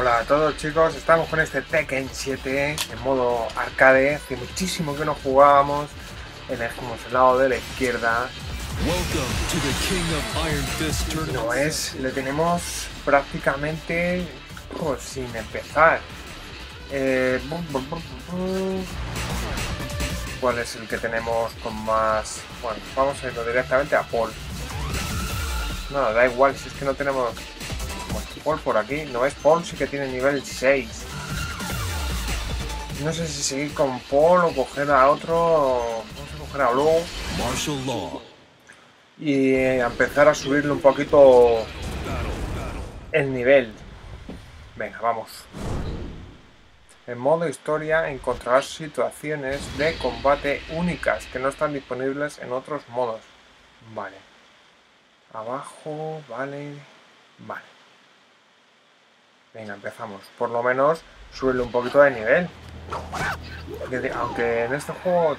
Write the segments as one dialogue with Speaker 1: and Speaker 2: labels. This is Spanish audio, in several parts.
Speaker 1: Hola a todos chicos, estamos con este Tekken 7 en modo arcade, hace muchísimo que no jugábamos, elegimos el lado de la izquierda, no es, le tenemos prácticamente pues, sin empezar. Eh, ¿Cuál es el que tenemos con más...? Bueno, vamos a irlo directamente a Paul. No, da igual, si es que no tenemos... Paul por aquí. No es Paul, sí que tiene nivel 6. No sé si seguir con Paul o coger a otro... Vamos a coger a Law. Y empezar a subirle un poquito el nivel. Venga, vamos. En modo historia encontrarás situaciones de combate únicas que no están disponibles en otros modos. Vale. Abajo, vale. Vale. Venga, empezamos. Por lo menos subirle un poquito de nivel. Aunque en este juego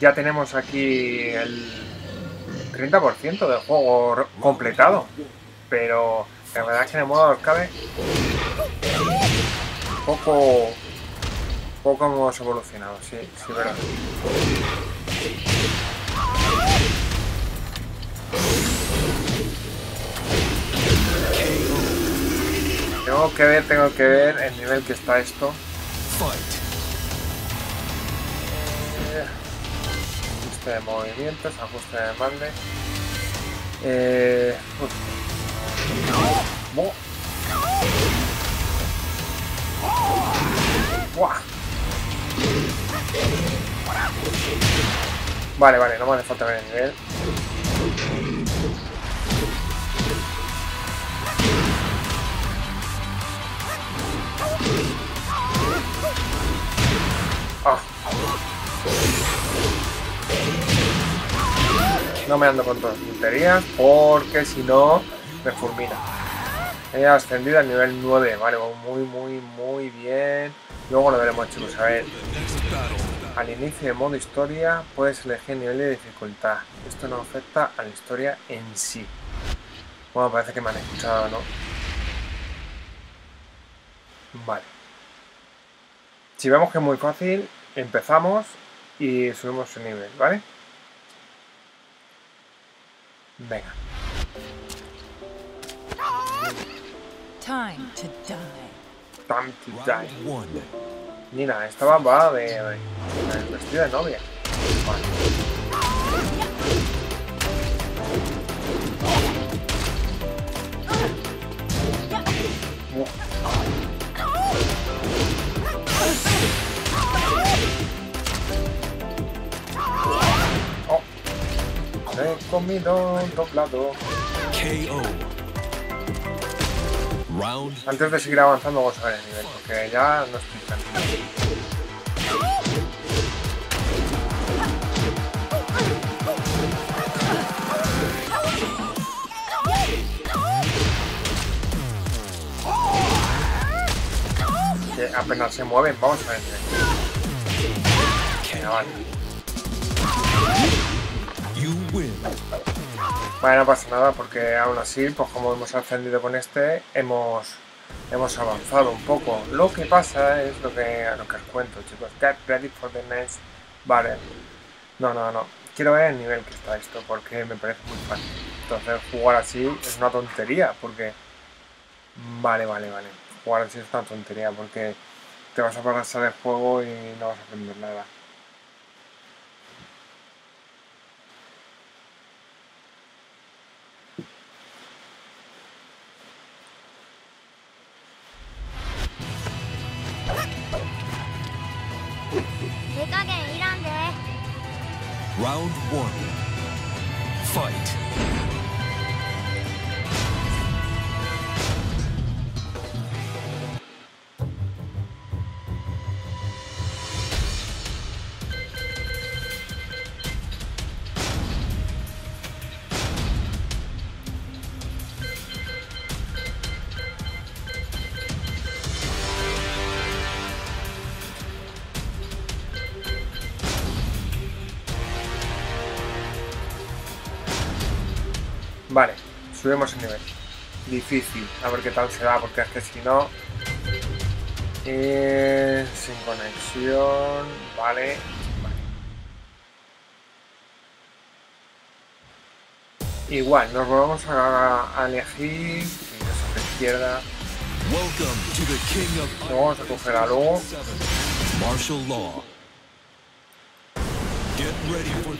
Speaker 1: ya tenemos aquí el 30% del juego completado. Pero la verdad es que en el modo cabe poco poco hemos evolucionado, sí, sí, verdad. Tengo que ver, tengo que ver el nivel que está esto. Eh, ajuste de movimientos, ajuste de mande. Eh, Vale, vale, no me hace falta ver el nivel. Ah. No me ando con todas tonterías porque si no me fulmina. He ascendido al nivel 9, vale, muy, muy, muy bien. Luego lo veremos, chicos. A ver, al inicio de modo historia puedes elegir el nivel de dificultad. Esto no afecta a la historia en sí. Bueno, parece que me han escuchado, ¿no? Vale. Si vemos que es muy fácil, empezamos y subimos el nivel, ¿vale? Venga. Time to die. Time to die. Mira, esta va de, de, de vestido de novia. Vale. Doblado. Antes de seguir avanzando vamos a ver el nivel, porque ya no estoy tan... Que apenas se mueven, vamos a ver. Venga, vale. Bueno, no pasa nada porque aún así, pues como hemos ascendido con este, hemos, hemos avanzado un poco. Lo que pasa es lo que, lo que os cuento, chicos. Get ready for the next battle. No, no, no. Quiero ver el nivel que está esto porque me parece muy fácil. Entonces jugar así es una tontería porque... Vale, vale, vale. Jugar así es una tontería porque te vas a pasar el juego y no vas a aprender nada. Round one. Subimos el nivel. difícil. A ver qué tal se da, porque es que si no... Eh, sin conexión, vale. Igual, nos volvemos a, elegir. a la izquierda. vamos a coger a luego.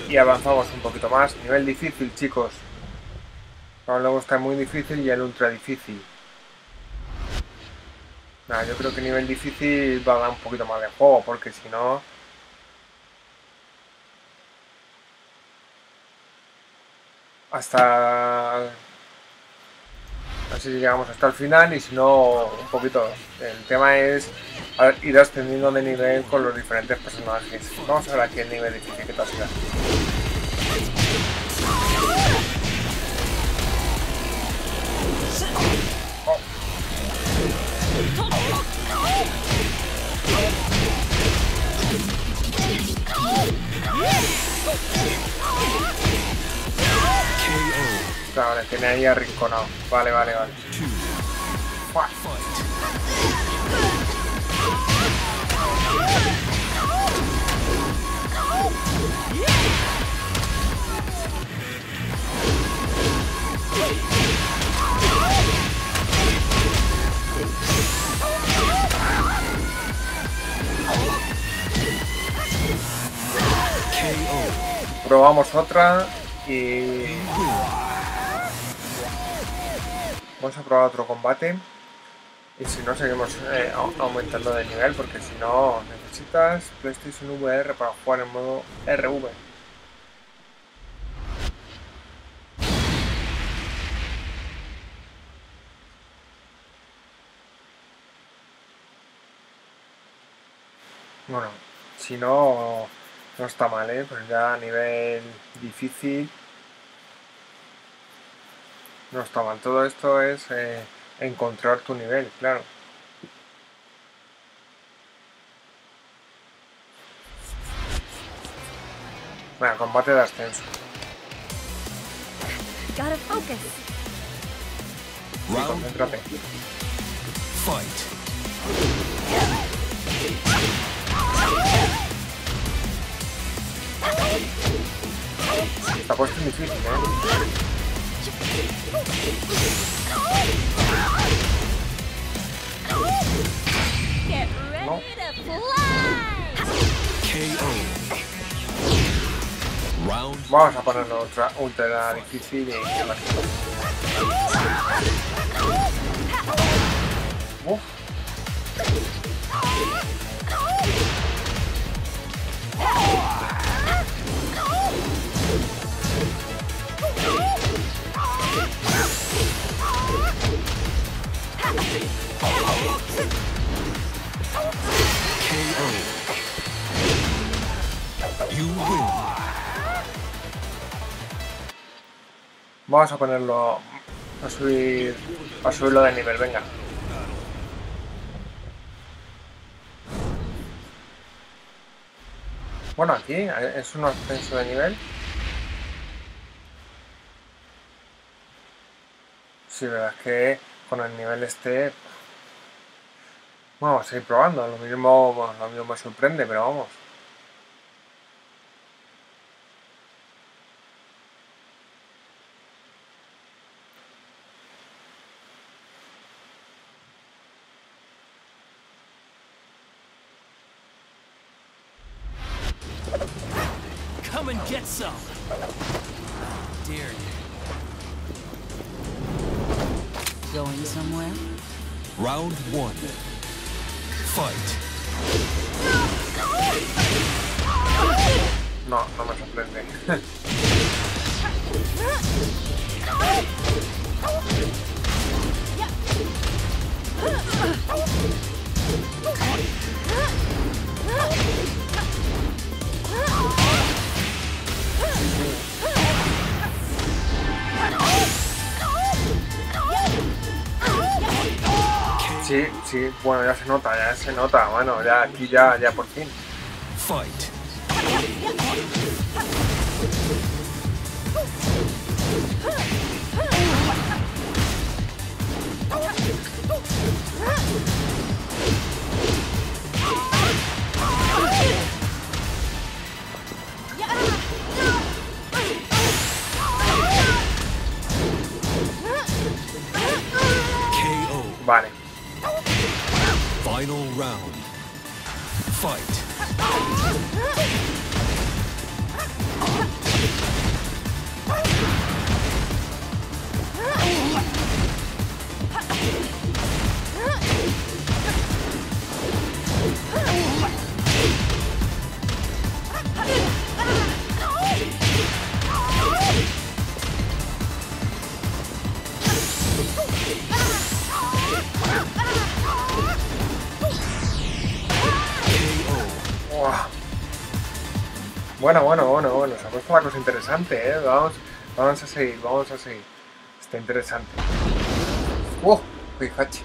Speaker 1: Y avanzamos un poquito más. Nivel difícil, chicos. Luego está muy difícil y el ultra difícil. Yo creo que nivel difícil va a dar un poquito más de juego, porque si no... Hasta... Así llegamos hasta el final y si no, un poquito. El tema es ir ascendiendo de nivel con los diferentes personajes. Vamos a ver aquí el nivel difícil que te sido. Vale, tiene ahí arrinconado. Vale, vale, vale. Probamos otra y... Vamos a probar otro combate. Y si no, seguimos eh, aumentando de nivel, porque si no, necesitas PlayStation VR para jugar en modo RV. Bueno, si no, no está mal, ¿eh? Pues ya a nivel difícil no está mal. Todo esto es eh, encontrar tu nivel, claro. Bueno, combate de ascenso. Gotta focus. concéntrate. Fight. Está puesto difícil, ¿eh? No. Vamos a ponerlo otra ultra difícil y que la Vamos a ponerlo a subir a subirlo de nivel, venga. Bueno, aquí es un ascenso de nivel. Sí, verdad es que con el nivel este... vamos a ir probando, lo mismo, lo mismo me sorprende, pero vamos. going somewhere. Round one. Fight. No, no me sorprende. Sí, sí, bueno, ya se nota, ya se nota, bueno, ya aquí ya, ya por fin. Fight. Bueno, bueno, bueno, bueno. Se ha puesto una cosa interesante, ¿eh? Vamos, vamos a seguir, vamos a seguir. Está interesante. ¡Uh! Fíjate.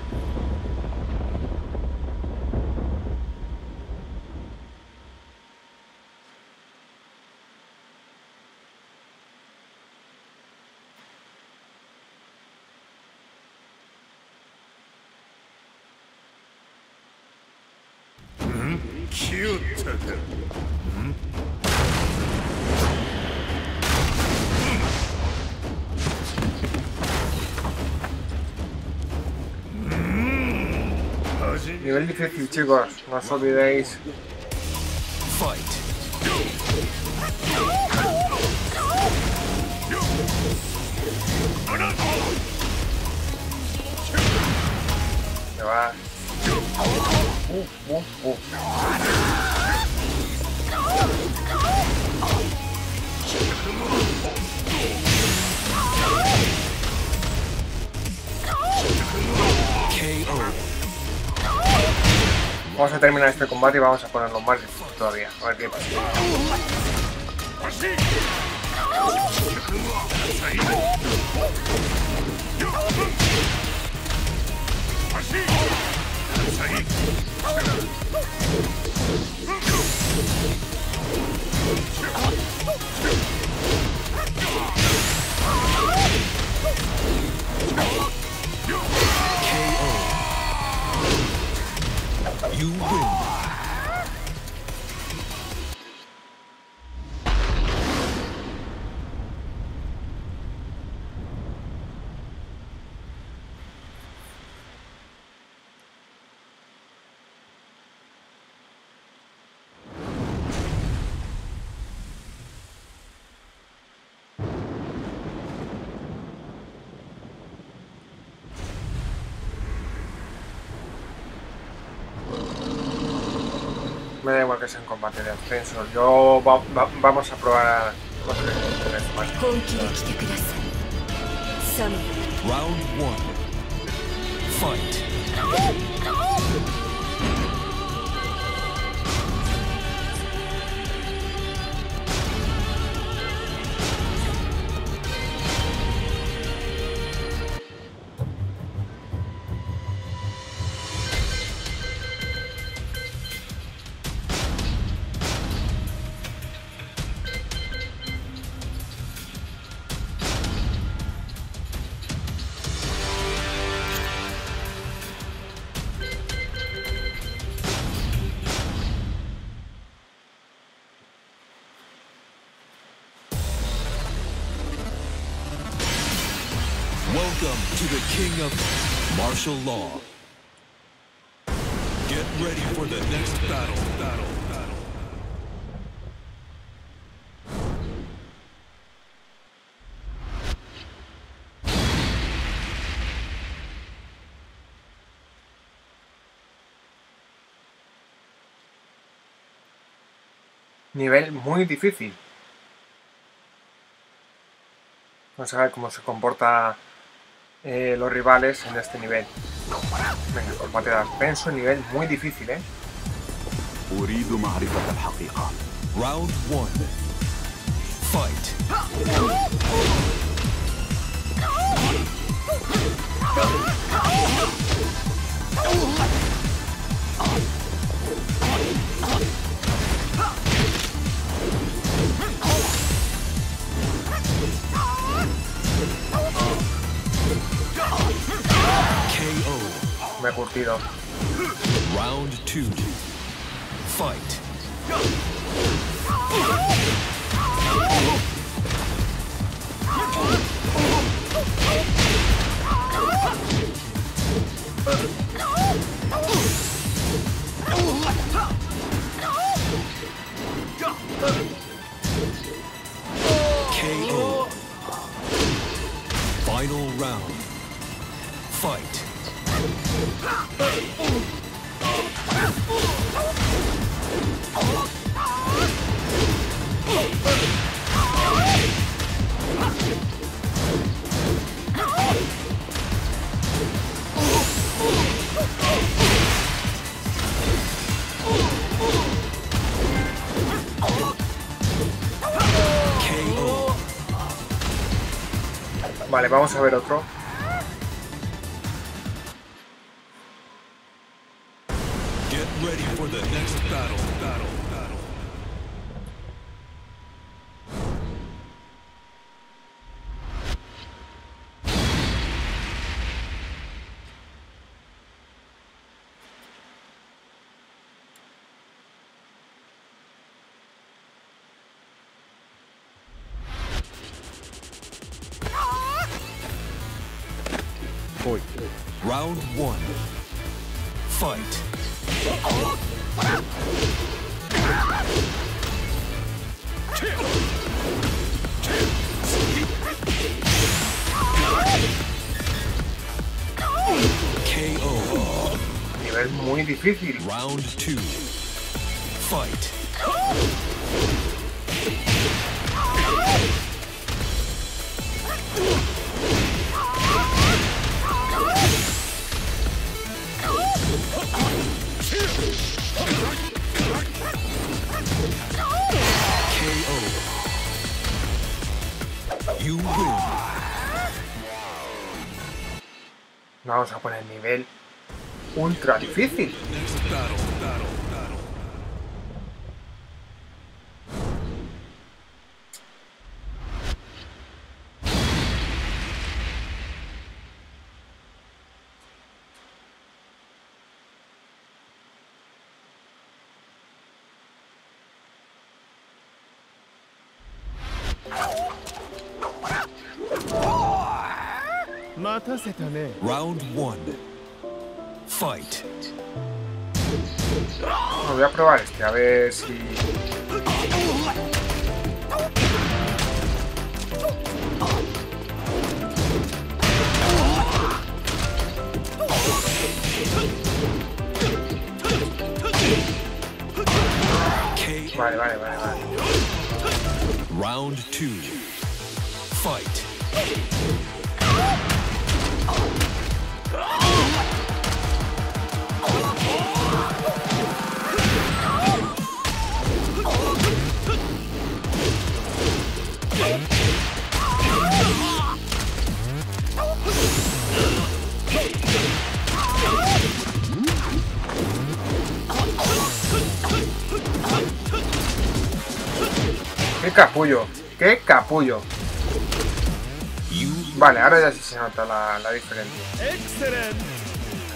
Speaker 1: Nivel difícil, chicos. No os olvidéis.
Speaker 2: Fight.
Speaker 1: Se va. Uh, uh, uh.
Speaker 2: KO.
Speaker 1: Vamos a terminar este combate y vamos a ponerlo más difícil todavía. A ver qué pasa. Me da igual que sea en combate de ascenso. Yo vamos a probar.
Speaker 3: A
Speaker 2: Round 1. Fight. Welcome to the king of martial law. Get ready for the next battle. Battle. Battle.
Speaker 1: Nivel muy difícil. Vamos a ver cómo se comporta eh, los rivales en este nivel. Venga, combate de ascenso, nivel muy difícil, ¿eh?
Speaker 2: Round one. Fight. ¡Ah!
Speaker 1: Me.
Speaker 2: Round two. Fight. KO. Final round. Fight.
Speaker 1: Vale, vamos a ver otro.
Speaker 2: Round one. Fight. KO.
Speaker 1: Nivel muy difícil.
Speaker 2: Round two. Fight. You win.
Speaker 1: Vamos a poner nivel ultra difícil.
Speaker 2: Round one. Fight.
Speaker 1: Bueno, voy a probar este, a ver si... Vale, vale, vale, vale.
Speaker 2: Round two. Fight.
Speaker 1: ¡Qué capullo! ¡Qué capullo! Vale, ahora ya sí se nota la, la diferencia.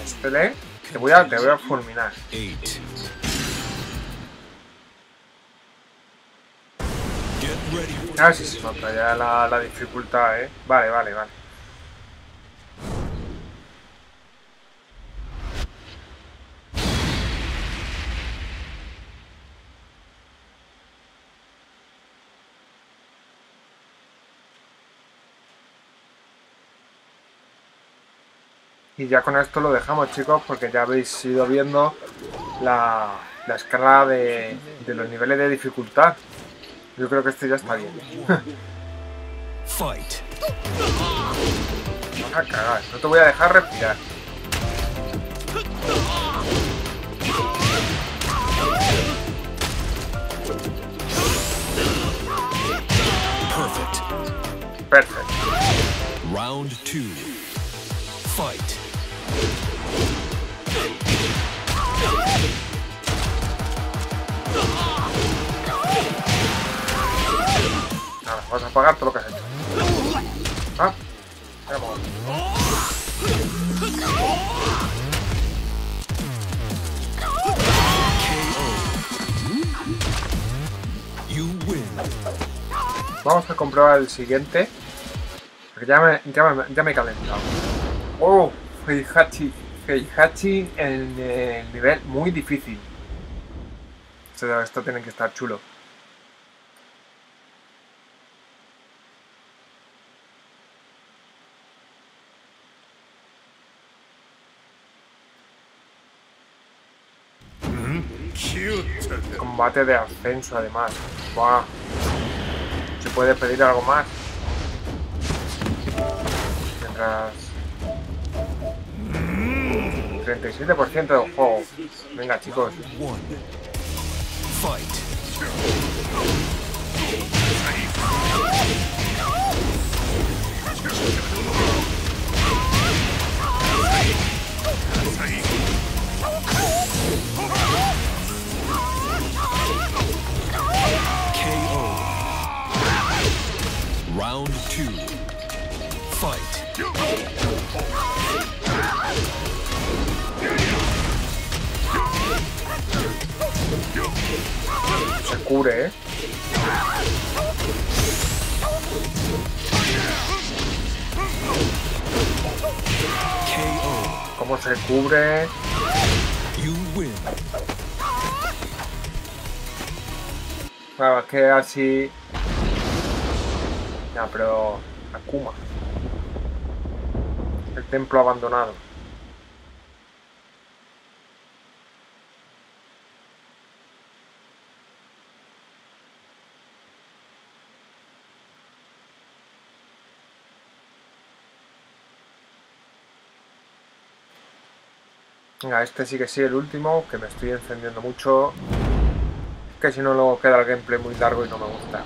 Speaker 1: Espere, te voy a, te voy a fulminar.
Speaker 2: eight. Get ready.
Speaker 1: A ver si se nota ya la, la dificultad, ¿eh? Vale, vale, vale. Y ya con esto lo dejamos, chicos, porque ya habéis ido viendo la, la escala de, de los niveles de dificultad. Yo creo que este ya está bien.
Speaker 2: Fight.
Speaker 1: Vas a cagar, no te voy a dejar respirar.
Speaker 2: Perfect.
Speaker 1: Perfecto.
Speaker 2: Round two. Fight.
Speaker 1: Vas a pagar todo lo que has hecho. ¿Ah? Vamos. Vamos a comprobar el siguiente. Porque ya me, ya me, ya me he calentado. ¡Oh! Heihachi. Heihachi en el nivel muy difícil. Esto tiene que estar chulo. Combate de ascenso además. ¿Se puede pedir algo más? Mientras... 37% del juego. Venga chicos. Cubre.
Speaker 2: You win.
Speaker 1: Claro, es que así... Ya, pero... Akuma. El templo abandonado. Venga, este sí que sí, el último, que me estoy encendiendo mucho. Que si no luego queda el gameplay muy largo y no me gusta.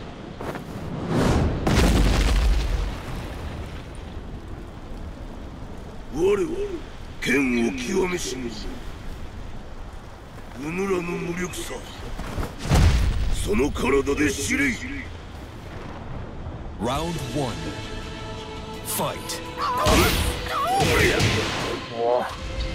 Speaker 2: Round 1 Fight
Speaker 1: wow.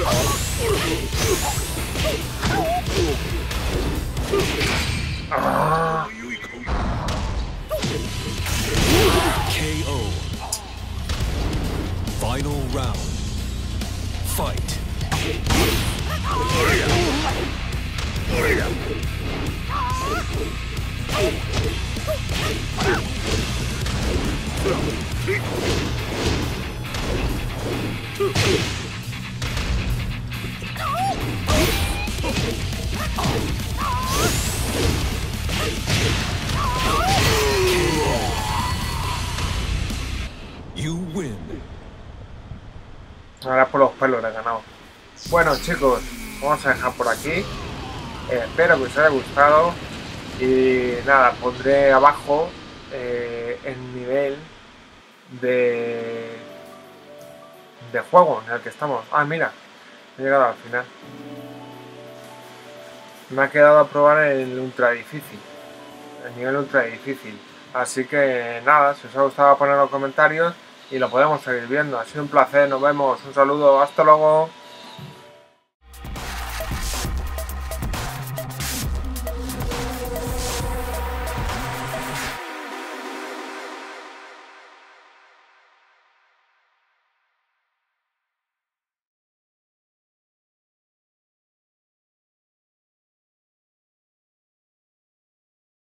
Speaker 1: Oh! Bueno chicos, vamos a dejar por aquí. Eh, espero que os haya gustado. Y nada, pondré abajo eh, el nivel de, juego en el que estamos. Ah, mira, he llegado al final. Me ha quedado a probar el ultra difícil. El nivel ultra difícil. Así que nada, si os ha gustado poner los comentarios y lo podemos seguir viendo. Ha sido un placer, nos vemos. Un saludo, hasta luego.